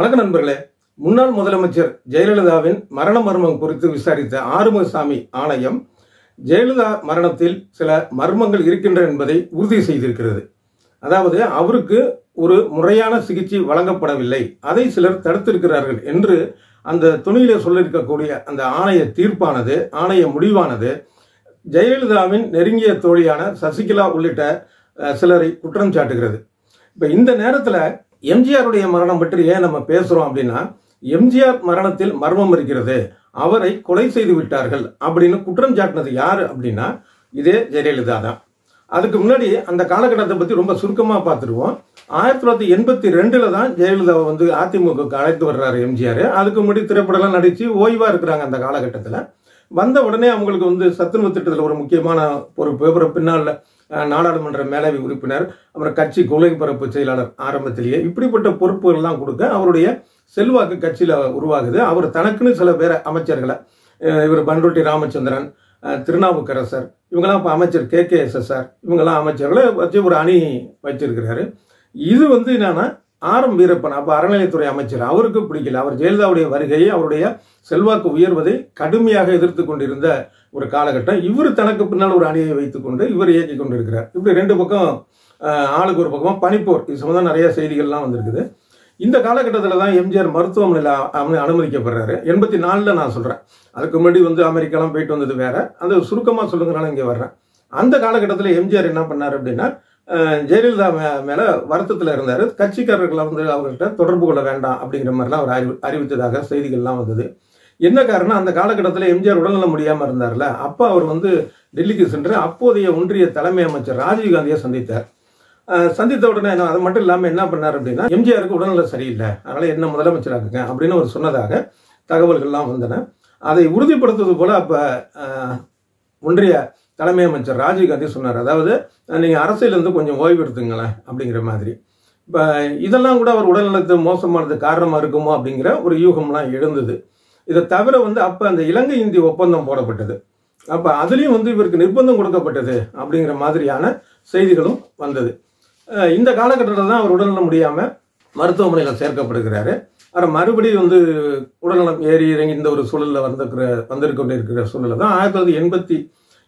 வணக்கம் நண்பர்களே. முன்னாள் முதலமைச்சர் ஜெயலலிதாவின் மரண மர்மம் குறித்து விசாரித்த ஆறுமுகசாமி ஆணையம் ஜெயலலிதா மரணத்தில் சில மர்மங்கள் இருக்கின்றன என்பதை உறுதி செய்திருக்கிறது. அதாவது அவருக்கு ஒரு முறையான சிகிச்சை வழங்கப்படவில்லை. அதை சிலர் தடுத்திருக்கிறார்கள் என்று அந்த துணியில சொல்லியிருக்கக்கூடிய அந்த ஆணைய தீர்ப்பானது ஆணைய முடிவானது ஜெயலலிதாவின் நெருங்கிய தோழியான சசிகலா உள்ளிட்ட சிலரை குற்றம் சாட்டுகிறது. இப்போ இந்த நேரத்தில் எம்ஜிஆருடைய மரணம் பற்றி ஏன் நம்ம பேசுறோம் அப்படின்னா எம்ஜிஆர் மரணத்தில் மர்மம் இருக்கிறது அவரை கொலை செய்து விட்டார்கள் அப்படின்னு குற்றம் சாட்டினது யாரு அப்படின்னா இதே ஜெயலலிதா தான். அதுக்கு முன்னாடி அந்த காலகட்டத்தை பத்தி ரொம்ப சுருக்கமா பார்த்துருவோம். ஆயிரத்தி தொள்ளாயிரத்தி எண்பத்தி ரெண்டுல தான் ஜெயலலிதாவை வந்து அதிமுகவுக்கு அழைத்து வர்றாரு எம்ஜிஆர். அதுக்கு முன்னாடி திரைப்படம்லாம் நடிச்சு ஓய்வா இருக்கிறாங்க அந்த காலகட்டத்தில். வந்த உடனே அவங்களுக்கு வந்து சத்துணவு திட்டத்தில் ஒரு முக்கியமான ஒரு அப்புறம் பின்னால் நாடாளுமன்ற மேலவை உறுப்பினர் அப்புறம் கட்சி கொலை பரப்பு செயலாளர் ஆரம்பத்திலேயே இப்படிப்பட்ட பொறுப்புகள்லாம் கொடுக்க அவருடைய செல்வாக்கு கட்சியில் உருவாகுது. அவர் தனக்குன்னு சில பேர் அமைச்சர்களை இவர் பன்ருட்டி ராமச்சந்திரன் திருநாவுக்கரசர் இவங்கெல்லாம் இப்போ அமைச்சர் K K S S R இவங்கெல்லாம் அமைச்சர்களை வச்சு ஒரு அணி வச்சிருக்கிறாரு இது வந்து என்னன்னா ஆர் வீரப்பன் அப்போ அறநிலையத்துறை அமைச்சர் அவருக்கு பிடிக்கல. அவர் ஜெயலலிதாவுடைய வருகையை அவருடைய செல்வாக்கு உயர்வதை கடுமையாக எதிர்த்து கொண்டிருந்த ஒரு காலகட்டம். இவர் தனக்கு பின்னால் ஒரு அணியை வைத்துக்கொண்டு இவர் இயக்கி கொண்டிருக்கிறார். இப்படி ரெண்டு பக்கம் ஆளுக்கு ஒரு பக்கமாக பனிப்போர். இது சம்மந்தம் நிறைய செய்திகள்லாம் வந்திருக்குது. இந்த காலகட்டத்தில் தான் எம்ஜிஆர் மருத்துவமனையில் அனுமதிக்கப்படுறாரு. எண்பத்தி நாலில் நான் சொல்கிறேன் அதுக்கு முன்னாடி வந்து அமெரிக்காலாம் போயிட்டு வந்தது வேற. அந்த சுருக்கமாக சொல்லுங்கனால இங்கே வர்றேன். அந்த காலகட்டத்தில் எம்ஜிஆர் என்ன பண்ணார் அப்படின்னா ஜெயலலிதா மேலே வருத்தத்தில் இருந்தார். கட்சிக்காரர்களை வந்து அவர்கிட்ட தொடர்பு கொள்ள வேண்டாம் அப்படிங்கிற மாதிரிலாம் அவர் அறிவி அறிவித்ததாக செய்திகள்லாம் வந்தது. என்ன காரணம் அந்த காலகட்டத்தில் எம்ஜிஆர் உடல்நலம் முடியாமல் இருந்தார்ல அப்போ அவர் வந்து டெல்லிக்கு சென்று அப்போதைய ஒன்றிய தலைமை அமைச்சர் ராஜீவ்காந்தியை சந்தித்தார். சந்தித்த உடனே என்ன- அது மட்டும் இல்லாமல் என்ன பண்ணார் அப்படின்னா எம்ஜிஆருக்கு உடல்நலம் சரியில்லை அதனால் என்ன முதலமைச்சராக்குங்க அப்படின்னு அவர் சொன்னதாக தகவல்கள்லாம் வந்தன. அதை உறுதிப்படுத்துவது போல் அப்போ ஒன்றிய தலைமை அமைச்சர் ராஜீவ்காந்தி சொன்னார். அதாவது நீங்கள் அரசியலேருந்து கொஞ்சம் ஓய்வு எடுத்துங்களேன் அப்படிங்கிற மாதிரி. இப்போ இதெல்லாம் கூட அவர் உடல்நலத்து மோசமானது காரணமாக இருக்குமோ அப்படிங்கிற ஒரு யூகம்லாம் எழுந்தது. இதை தவிர வந்து அப்போ அந்த இலங்கை இந்திய ஒப்பந்தம் போடப்பட்டது. அப்போ அதுலேயும் வந்து இவருக்கு நிர்பந்தம் கொடுக்கப்பட்டது அப்படிங்கிற மாதிரியான செய்திகளும் வந்தது. இந்த காலகட்டத்தில் தான் அவர் உடல்நலம் முடியாமல் மருத்துவமனையில் சேர்க்கப்படுகிறாரு. ஆனால் மறுபடியும் வந்து உடல்நலம் ஏறி இறங்கி இந்த ஒரு சூழலில் வந்திருக்கிற வந்திருக்கொண்டு இருக்கிற சூழலில் தான் ஆயிரத்தி தொள்ளாயிரத்தி எண்பத்தி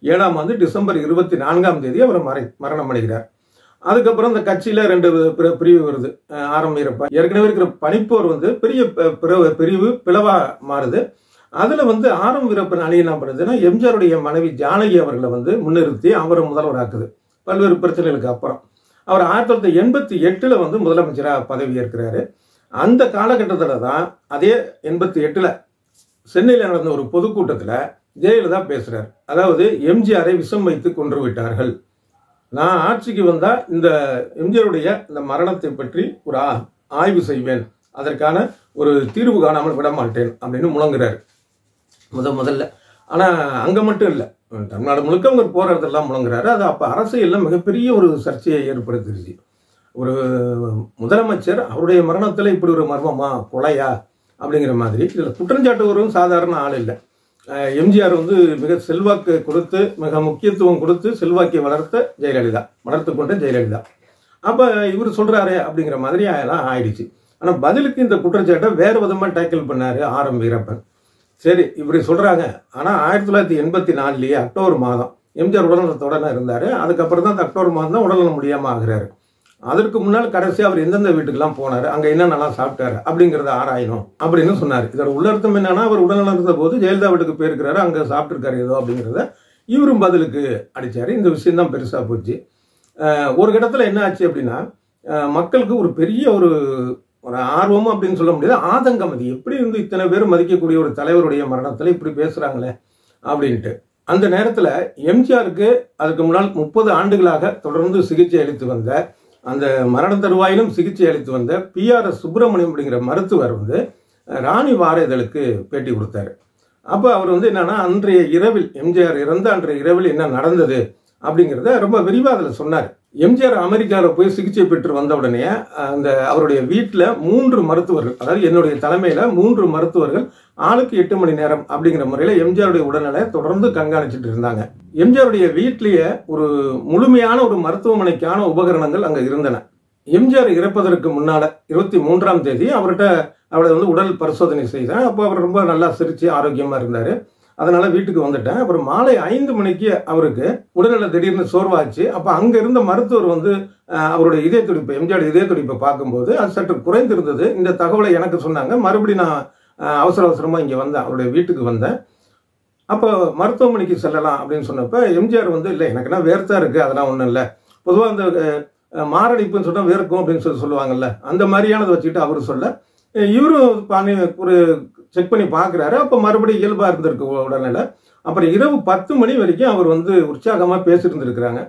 ஏழாம் ஆண்டு டிசம்பர் இருபத்தி நான்காம் தேதி அவர் மறை மரணம் அடைகிறார். அதுக்கப்புறம் இந்த கட்சியில ரெண்டு பிர- பிரிவு வருது. ஆரம் வீரப்பா ஏற்கனவே இருக்கிற பனிப்போர் வந்து பெரிய ப- பிரிவு பிளவா மாறுது. அதுல வந்து ஆரம் வீரப்பன் அணி என்ன பண்ணுதுன்னா எம்ஜிஆருடைய மனைவி ஜானகி அவர்களை வந்து முன்னிறுத்தி அவரை முதல்வராக்குது பல்வேறு பிரச்சனைகளுக்கு அப்புறம். அவர் ஆயிரத்தி தொள்ளாயிரத்தி எண்பத்தி எட்டுல வந்து முதலமைச்சராக பதவி ஏற்கிறாரு. அந்த காலகட்டத்தில் தான் அதே எண்பத்தி எட்டுல சென்னையில் நடந்த ஒரு பொதுக்கூட்டத்தில் ஜெயலலிதா பேசுறார். அதாவது எம்ஜிஆரை விஷம் வைத்து கொன்று விட்டார்கள். நான் ஆட்சிக்கு வந்தால் இந்த எம்ஜிஆருடைய இந்த மரணத்தை பற்றி ஒரு ஆய்வு செய்வேன். அதற்கான ஒரு தீர்வு காணாமல் விட மாட்டேன் அப்படின்னு முழங்குறாரு. முத முதல்ல. ஆனால் அங்கே மட்டும் இல்லை. தமிழ்நாடு முழுக்க அவங்க போராட்டத்தெல்லாம் முழங்குறாரு. அது அப்போ அரசியலில் மிகப்பெரிய ஒரு சர்ச்சையை ஏற்படுத்திருச்சு. ஒரு முதலமைச்சர் அவருடைய மரணத்தில் இப்படி ஒரு மர்மமா கொலையா அப்படிங்கிற மாதிரி இதுல குற்றஞ்சாட்டுவரும் சாதாரண ஆள் இல்லை. எம்ஜிஆர் வந்து மிக செல்வாக்கு கொடுத்து மிக முக்கியத்துவம் கொடுத்து செல்வாக்கை வளர்த்த ஜெயலலிதா. வளர்த்து கொண்ட ஜெயலலிதா. அப்போ இவர் சொல்கிறாரே அப்படிங்கிற மாதிரி எல்லாம் ஆயிடுச்சு. ஆனால் பதிலுக்கு இந்த குற்றச்சாட்டை வேறு விதமாக டேக்கிள் பண்ணார் ஆர் எம் வீரப்பன். சரி இப்படி சொல்கிறாங்க ஆனால் ஆயிரத்தி தொள்ளாயிரத்தி எண்பத்தி நாலுலேயே அக்டோபர் மாதம் எம்ஜிஆர் உடல்நலத்தோட இருந்தார். அதுக்கப்புறம் தான் அந்த அக்டோபர் மாதம் தான் உடல்நலம் முடியாமல் ஆகிறாரு. அதற்கு முன்னால் கடைசி அவர் எந்தெந்த வீட்டுக்கெல்லாம் போனாரு அங்கே என்னென்னலாம் சாப்பிட்டாரு அப்படிங்கிறத ஆராயணும் அப்படின்னு சொன்னார். இதோட உள்ளர்த்தம் என்னன்னா அவர் உடல்நலம் இருந்த போது ஜெயலலிதா வீட்டுக்கு போயிருக்கிறாரு அங்கே சாப்பிட்டுருக்காரு ஏதோ அப்படிங்கிறத இவரும் பதிலுக்கு அடித்தார் இந்த விஷயம் தான் போச்சு. ஒரு இடத்துல என்ன ஆச்சு அப்படின்னா மக்களுக்கு ஒரு பெரிய ஒரு ஒரு ஆர்வம் அப்படின்னு சொல்ல முடியாது ஆதங்கம் அது. எப்படி வந்து இத்தனை பேர் மதிக்கக்கூடிய ஒரு தலைவருடைய மரணத்தில் இப்படி பேசுகிறாங்களே அப்படின்ட்டு. அந்த நேரத்தில் எம்ஜிஆருக்கு அதுக்கு முன்னால் முப்பது ஆண்டுகளாக தொடர்ந்து சிகிச்சை அளித்து வந்த அந்த மரண தருவாயிலும் சிகிச்சை அளித்து வந்த பி ஆர் எஸ் சுப்பிரமணியம் அப்படிங்கிற மருத்துவர் வந்து ராணி வார இதழுக்கு பேட்டி கொடுத்தாரு. அப்போ அவர் வந்து என்னன்னா அன்றைய இரவில் எம்ஜிஆர் இறந்த அன்றைய இரவில் என்ன நடந்தது அப்படிங்கிறத ரொம்ப விரிவாக அதில் சொன்னார். எம்ஜிஆர் அமெரிக்காவில் போய் சிகிச்சை பெற்று வந்த உடனே அந்த அவருடைய வீட்டில் மூன்று மருத்துவர்கள் அதாவது என்னுடைய தலைமையில் மூன்று மருத்துவர்கள் ஆளுக்கு எட்டு மணி நேரம் அப்படிங்கிற முறையில் எம்ஜிஆருடைய உடல்நிலை தொடர்ந்து கண்காணிச்சிட்டு இருந்தாங்க. எம்ஜிஆருடைய வீட்டிலேயே ஒரு முழுமையான ஒரு மருத்துவமனைக்கான உபகரணங்கள் அங்கே இருந்தன. எம்ஜிஆர் இறப்பதற்கு முன்னால் இருபத்தி மூன்றாம் தேதி அவர்கிட்ட அவரை வந்து உடல் பரிசோதனை செய்தேன் அப்போ அவர் ரொம்ப நல்லா சிரித்து ஆரோக்கியமாக இருந்தார். அதனால வீட்டுக்கு வந்துட்டேன். அப்புறம் மாலை ஐந்து மணிக்கு அவருக்கு உடல்நல திடீர்னு சோர்வாச்சு. அப்போ அங்க இருந்த மருத்துவர் வந்து அவருடைய இதய துடிப்பு எம்ஜிஆர் இதய துடிப்பை பார்க்கும்போது அது சற்று குறைந்திருந்தது. இந்த தகவலை எனக்கு சொன்னாங்க. மறுபடியும் நான் அவசர அவசரமா இங்க வந்தேன். அவருடைய வீட்டுக்கு வந்தேன். அப்போ மருத்துவமனைக்கு செல்லலாம் அப்படின்னு சொன்னப்ப எம்ஜிஆர் வந்து இல்லை எனக்குன்னா வேர்த்தா இருக்கு. அதெல்லாம் ஒன்றும் இல்லை. பொதுவாக அந்த மாரடைப்புன்னு சொன்னால் வேர்க்கும். அப்படின்னு சொல்லி சொல்லுவாங்கல்ல. அந்த மாதிரியானதை வச்சுக்கிட்டு அவர் சொல்ல இவரும் பண்ணி ஒரு செக் பண்ணி பார்க்குறாரு அப்போ மறுபடியும் இயல்பாக இருந்திருக்கு உடல்நிலை. அப்புறம் இரவு பத்து மணி வரைக்கும் அவர் வந்து உற்சாகமாக பேசிட்டு இருந்திருக்கிறாங்க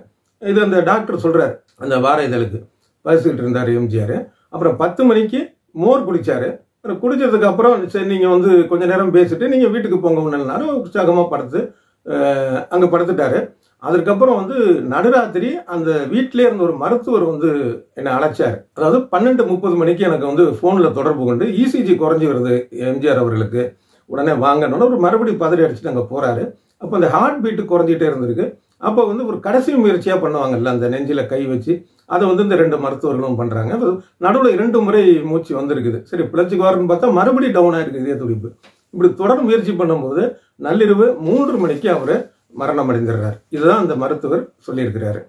இது அந்த டாக்டர் சொல்கிறார் அந்த வார இதழுக்கு பேசிக்கிட்டு இருந்தார் எம்ஜிஆர். அப்புறம் பத்து மணிக்கு மோர் குடித்தார் அப்புறம் குடிச்சதுக்கு அப்புறம் சரி நீங்கள் வந்து கொஞ்ச நேரம் பேசிட்டு நீங்கள் வீட்டுக்கு போங்க முன்னாலும் உற்சாகமாக படுத்து அங்கே படுத்துட்டாரு. அதற்கப்புறம் வந்து நடுராத்திரி அந்த வீட்டிலே இருந்த ஒரு மருத்துவர் வந்து என்னை அழைச்சார். அதாவது பன்னெண்டு முப்பது மணிக்கு எனக்கு வந்து ஃபோனில் தொடர்பு கொண்டு இசிஜி குறைஞ்சி வருது எம்ஜிஆர் அவர்களுக்கு. உடனே வாங்கணும்னு ஒரு மறுபடியும் பதறி அடிச்சுட்டு அங்கே போகிறாரு அப்போ அந்த ஹார்ட் பீட்டு குறைஞ்சிட்டே இருந்திருக்கு. அப்போ வந்து ஒரு கடைசி முயற்சியாக பண்ணுவாங்கல்ல அந்த நெஞ்சில் கை வச்சு அதை வந்து இந்த ரெண்டு மருத்துவர்களும் பண்ணுறாங்க நடுவில் இரண்டு முறை மூச்சு வந்திருக்குது. சரி பிழைச்சிக்குவாருன்னு பார்த்தா மறுபடியும் டவுன் ஆயிருக்கு இதே துடிப்பு இப்படி தொடர் முயற்சி பண்ணும்போது நள்ளிரவு மூன்று மணிக்கு அவர் மரணம் அடைந்திருக்கிறார் இதுதான் அந்த மருத்துவர் சொல்லியிருக்கிறாரு.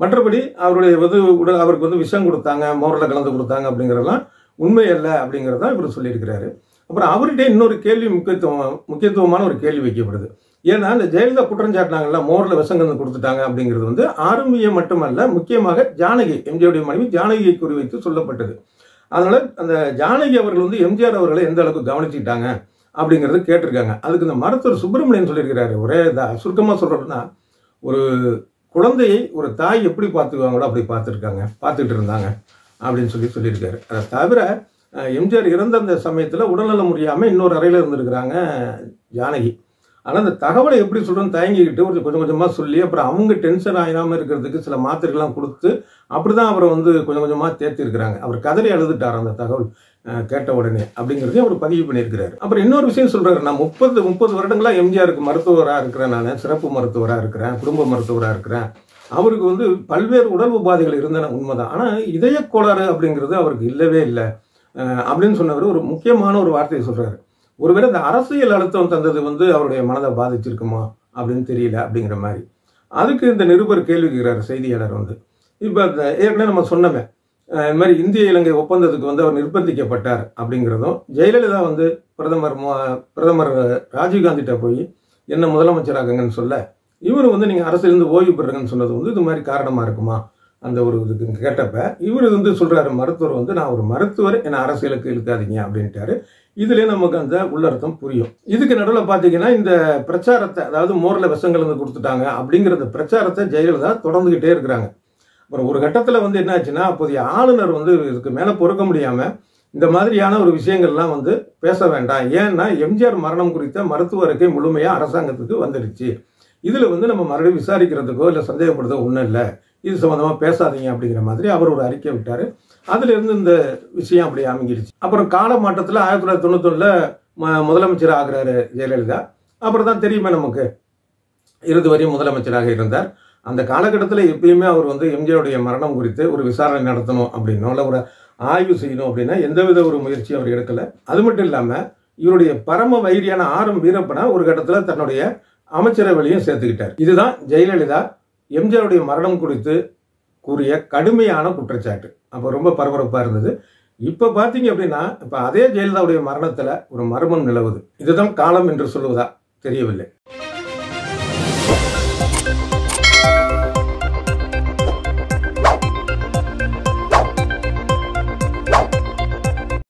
மற்றபடி அவருடைய வந்து உடல் அவருக்கு வந்து விஷம் கொடுத்தாங்க மோரில் கலந்து கொடுத்தாங்க அப்படிங்கிறதெல்லாம் உண்மை அல்ல அப்படிங்கிறதான் இவர் சொல்லியிருக்கிறாரு. அப்புறம் அவர்கிட்ட இன்னொரு கேள்வி முக்கியத்துவம் முக்கியத்துவமான ஒரு கேள்வி வைக்கப்படுது. ஏன்னா இந்த ஜெயலலிதா குற்றம் சாட்டினாங்கல்ல மோரில் விஷம் கலந்து கொடுத்துட்டாங்க அப்படிங்கிறது வந்து ஆரம்பிய மட்டுமல்ல முக்கியமாக ஜானகி எம்ஜிஆருடைய மனைவி ஜானகியை குறிவைத்து சொல்லப்பட்டது. அதனால் அந்த ஜானகி அவர்கள் வந்து எம்ஜிஆர் அவர்களை எந்த அளவுக்கு கவனிச்சுக்கிட்டாங்க? அப்படிங்கிறது கேட்டிருக்காங்க. அதுக்கு இந்த மருத்துவர் சுப்பிரமணியன் சொல்லியிருக்கிறாரு. ஒரே இதாக சுருக்கமாக சொல்றதுன்னா ஒரு குழந்தையை ஒரு தாய் எப்படி பார்த்துக்குவாங்களோ அப்படி பார்த்துருக்காங்க. பார்த்துக்கிட்டு இருந்தாங்க அப்படின்னு சொல்லி சொல்லியிருக்காரு. அதை தவிர எம்ஜிஆர் இறந்த அந்த சமயத்தில் உடல்நலம் முடியாமல் இன்னொரு அறையில் இருந்திருக்கிறாங்க ஜானகி. ஆனால் அந்த தகவலை எப்படி சொல்றேன்னு தயங்கிக்கிட்டு ஒரு கொஞ்சம் கொஞ்சமாக சொல்லி அப்புறம் அவங்க டென்ஷன் ஆகிடாமல் இருக்கிறதுக்கு சில மாத்திரைகள்லாம் கொடுத்து அப்படிதான் அவரை வந்து கொஞ்சம் கொஞ்சமாக தேர்த்திருக்கிறாங்க அவர் கதறி அழுதுட்டார் அந்த தகவல் கேட்ட உடனே அப்படிங்கிறதையும் அவர் பதிவு பண்ணியிருக்கிறாரு. அப்புறம் இன்னொரு விஷயம் சொல்கிறாரு நான் முப்பது முப்பது வருடங்களாக எம்ஜிஆருக்கு மருத்துவராக இருக்கிறேன் நான் சிறப்பு மருத்துவராக இருக்கிறேன் குடும்ப மருத்துவராக இருக்கிறேன். அவருக்கு வந்து பல்வேறு உடல் உபாதைகள் இருந்தன உண்மைதான். ஆனால் இதய கோளாறு அப்படிங்கிறது அவருக்கு இல்லவே இல்லை. அப்படின்னு சொன்னவர் ஒரு முக்கியமான ஒரு வார்த்தையை சொல்கிறாரு ஒருவேளை இந்த அரசியல் அழுத்தம் தந்தது வந்து அவருடைய மனதை பாதிச்சிருக்குமா அப்படின்னு தெரியல அப்படிங்கிற மாதிரி. அதுக்கு இந்த நிருபர் கேள்வி கேட்கிறார் செய்தியாளர் வந்து. இப்போ ஏற்கனவே நம்ம சொன்னோமே இந்த மாதிரி இந்திய இலங்கை ஒப்பந்தத்துக்கு வந்து அவர் நிர்பந்திக்கப்பட்டார் அப்படிங்கிறதும் ஜெயலலிதா வந்து பிரதமர் பிரதமர் ராஜீவ்காந்திட்ட போய் என்ன முதலமைச்சராகுங்கன்னு சொல்ல இவர் வந்து நீங்கள் அரசிலிருந்து ஓய்வு பெறுங்கன்னு சொன்னது வந்து இது மாதிரி காரணமாக இருக்குமா? அந்த ஒரு இதுக்கு கேட்டப்ப இவர் வந்து சொல்கிறாரு மருத்துவர் வந்து நான் ஒரு மருத்துவர் என்னை அரசியலுக்கு இழுக்காதீங்க அப்படின்ட்டாரு. இதுலேயே நமக்கு அந்த உள்ளர்த்தம் புரியும். இதுக்கு நடுவில் பார்த்தீங்கன்னா இந்த பிரச்சாரத்தை அதாவது மோரில் விஷங்கள் வந்து கொடுத்துட்டாங்க அப்படிங்கிற பிரச்சாரத்தை ஜெயலலிதா தொடர்ந்துகிட்டே இருக்கிறாங்க. அப்புறம் ஒரு கட்டத்தில் வந்து என்னாச்சுன்னா அப்போதைய ஆளுநர் வந்து இதுக்கு மேலே பொறுக்க முடியாமல் இந்த மாதிரியான ஒரு விஷயங்கள்லாம் வந்து பேச வேண்டாம். ஏன்னா எம்ஜிஆர் மரணம் குறித்த மருத்துவ அறிக்கை முழுமையாக அரசாங்கத்துக்கு வந்துடுச்சு. இதில் வந்து நம்ம மறுபடியும் விசாரிக்கிறதுக்கோ இல்லை சந்தேகப்படுறதோ ஒன்றும் இல்லை. இது சம்மந்தமாக பேசாதீங்க அப்படிங்கிற மாதிரி அவர் ஒரு அறிக்கை விட்டார். அதுல இருந்து இந்த விஷயம் அப்படி அமைஞ்சிருச்சு. அப்புறம் கால மாற்றத்தில் ஆயிரத்தி தொள்ளாயிரத்தி தொண்ணூத்தொன்னில் முதலமைச்சர் ஆகிறாரு ஜெயலலிதா. அப்புறம் தான் தெரியுமே நமக்கு. இறுதி வரையும் முதலமைச்சராக இருந்தார். அந்த காலகட்டத்தில் எப்பயுமே அவர் வந்து எம்ஜிஆருடைய மரணம் குறித்து ஒரு விசாரணை நடத்தணும் அப்படின்னோ இல்லை ஒரு ஆய்வு செய்யணும் அப்படின்னா எந்தவித ஒரு முயற்சியும் அவர் எடுக்கல. அது மட்டும் இல்லாமல் இவருடைய பரம வைரியான ஆரம் வீரப்பனை ஒரு கட்டத்தில் தன்னுடைய அமைச்சரவையிலையும் சேர்த்துக்கிட்டார். இதுதான் ஜெயலலிதா எம்ஜிஆருடைய மரணம் குறித்து கூறிய கடுமையான குற்றச்சாட்டு. அப்போ ரொம்ப பரபரப்பாக இருந்தது. இப்போ பார்த்தீங்க அப்படின்னா இப்போ அதே ஜெயலலிதாவுடைய மரணத்தில் ஒரு மர்மம் நிலவுது. இதுதான் காலம் என்று சொல்லுவதா தெரியவில்லை.